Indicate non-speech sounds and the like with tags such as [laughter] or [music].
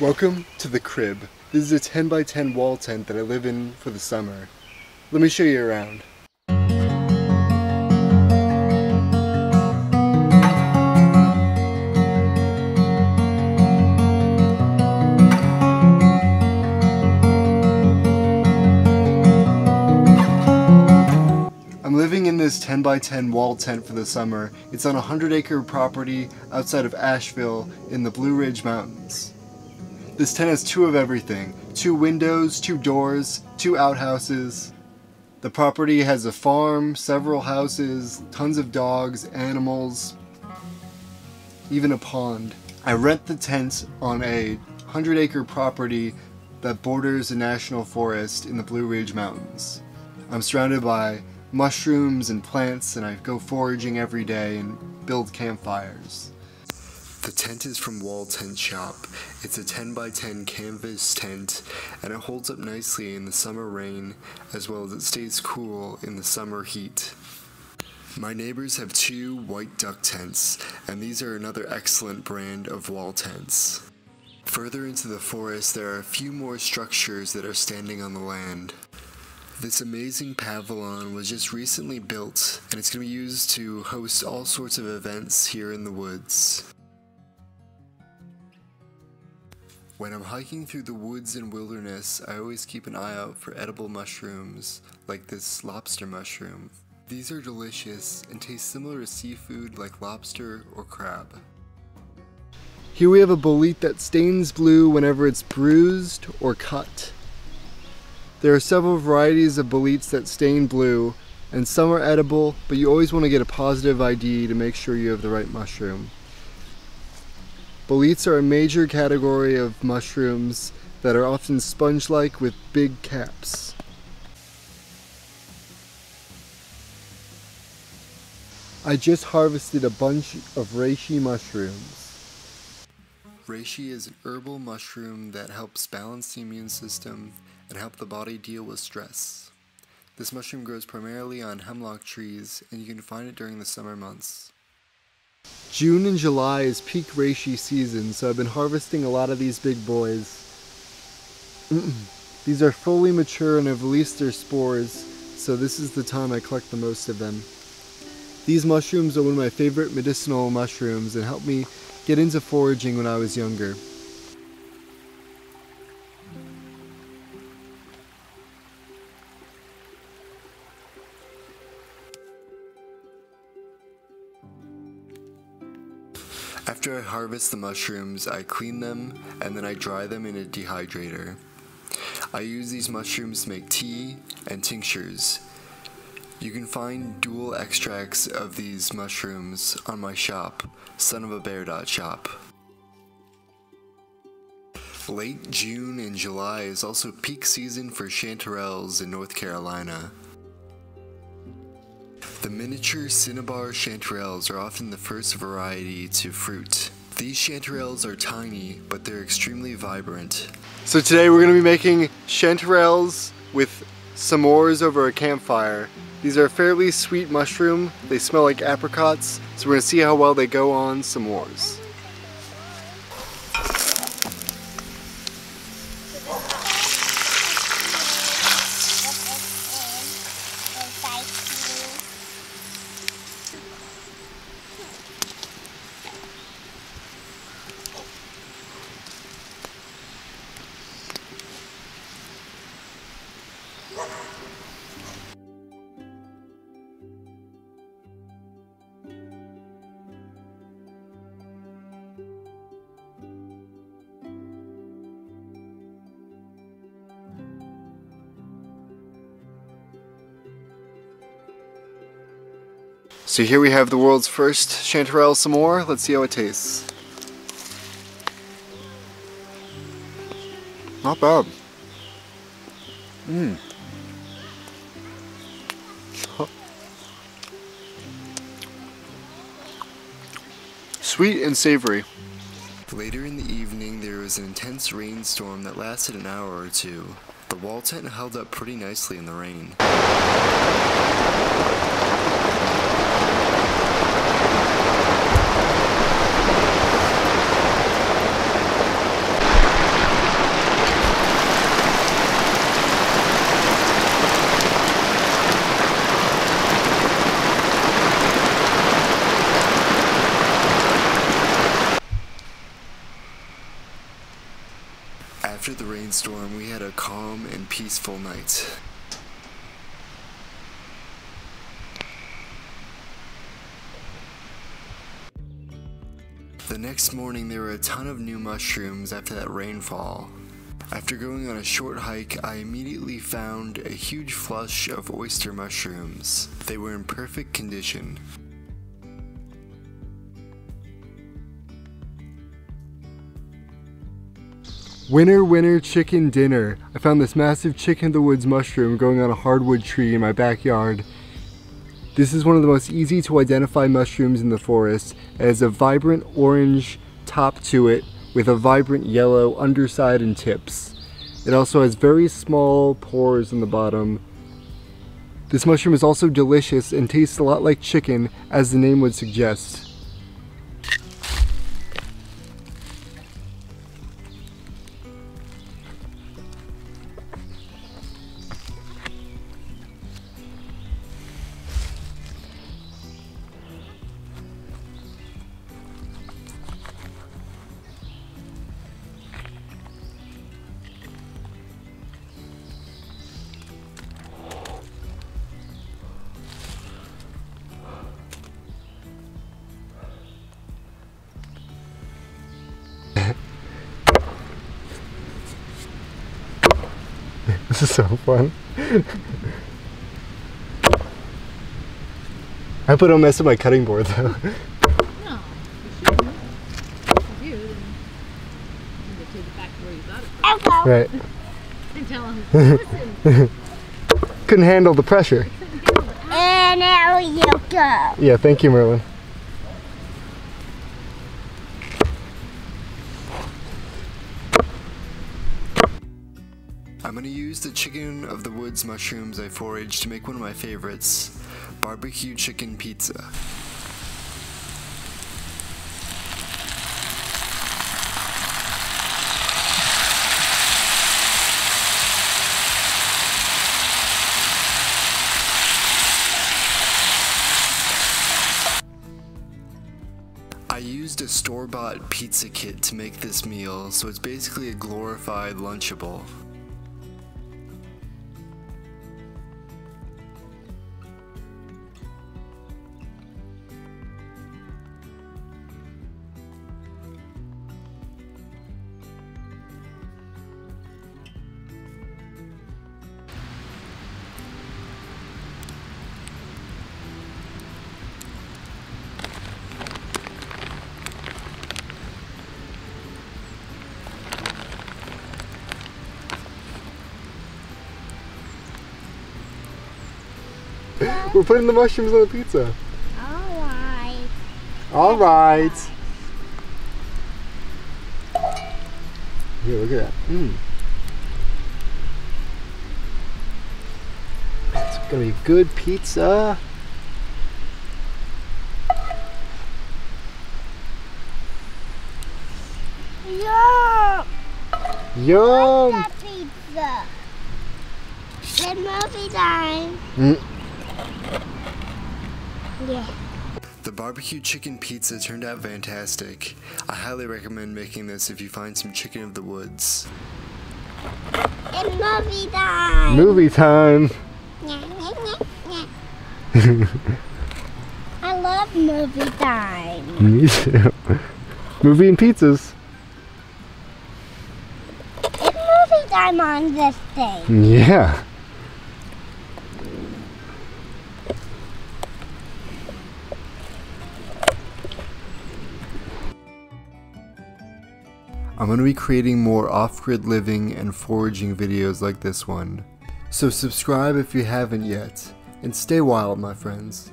Welcome to the crib. This is a 10 by 10 wall tent that I live in for the summer. Let me show you around. I'm living in this 10 by 10 wall tent for the summer. It's on a 100 acre property outside of Asheville in the Blue Ridge Mountains. This tent has two of everything two windows, two doors, two outhouses. The property has a farm, several houses, tons of dogs, animals, even a pond. I rent the tent on a 100 acre property that borders a national forest in the Blue Ridge Mountains. I'm surrounded by mushrooms and plants, and I go foraging every day and build campfires. The tent is from Wall Tent Shop. It's a 10 by 10 canvas tent, and it holds up nicely in the summer rain as well as it stays cool in the summer heat. My neighbors have two white duck tents, and these are another excellent brand of wall tents. Further into the forest, there are a few more structures that are standing on the land. This amazing pavilion was just recently built, and it's going to be used to host all sorts of events here in the woods. When I'm hiking through the woods and wilderness, I always keep an eye out for edible mushrooms, like this lobster mushroom. These are delicious and taste similar to seafood like lobster or crab. Here we have a bolete that stains blue whenever it's bruised or cut. There are several varieties of boletes that stain blue, and some are edible, but you always want to get a positive ID to make sure you have the right mushroom. Boletes are a major category of mushrooms that are often sponge-like with big caps. I just harvested a bunch of reishi mushrooms. Reishi is an herbal mushroom that helps balance the immune system and help the body deal with stress. This mushroom grows primarily on hemlock trees and you can find it during the summer months. June and July is peak reishi season, so I've been harvesting a lot of these big boys. [clears throat] these are fully mature and have released their spores, so this is the time I collect the most of them. These mushrooms are one of my favorite medicinal mushrooms and helped me get into foraging when I was younger. After I harvest the mushrooms, I clean them and then I dry them in a dehydrator. I use these mushrooms to make tea and tinctures. You can find dual extracts of these mushrooms on my shop, sonofabear.shop. Late June and July is also peak season for chanterelles in North Carolina. The miniature cinnabar chanterelles are often the first variety to fruit. These chanterelles are tiny, but they're extremely vibrant. So today we're going to be making chanterelles with s'mores over a campfire. These are a fairly sweet mushroom. They smell like apricots, so we're going to see how well they go on s'mores. So here we have the world's first chanterelle s'more. Let's see how it tastes. Not bad. Mmm. Sweet and savory. Later in the evening, there was an intense rainstorm that lasted an hour or two. The wall tent held up pretty nicely in the rain. After the rainstorm, we had a calm and peaceful night. The next morning, there were a ton of new mushrooms after that rainfall. After going on a short hike, I immediately found a huge flush of oyster mushrooms. They were in perfect condition. Winner, winner, chicken dinner. I found this massive chicken of the woods mushroom growing on a hardwood tree in my backyard. This is one of the most easy to identify mushrooms in the forest. It has a vibrant orange top to it with a vibrant yellow underside and tips. It also has very small pores in the bottom. This mushroom is also delicious and tastes a lot like chicken as the name would suggest. This is so fun. I hope I don't mess up my cutting board though. No, you shouldn't. If you do, then you get to the back where you got it from. Right. And tell them, listen, [laughs] Couldn't handle the pressure. And there you go. Yeah, thank you, Merlin. I'm gonna use the chicken of the woods mushrooms I foraged to make one of my favorites, barbecue chicken pizza. I used a store-bought pizza kit to make this meal, so it's basically a glorified Lunchable. We're putting the mushrooms on the pizza. Alright. All right. Yeah, look at that. Mm. It's gonna be good pizza. Yum! Yum. Pizza. The movie time. Mm. Yeah. The barbecue chicken pizza turned out fantastic. I highly recommend making this if you find some chicken of the woods. It's movie time. Movie time. I love movie time. [laughs] Me too. Movie and pizzas. It's movie time on this day. Yeah. I'm going to be creating more off-grid living and foraging videos like this one. So subscribe if you haven't yet, and stay wild my friends.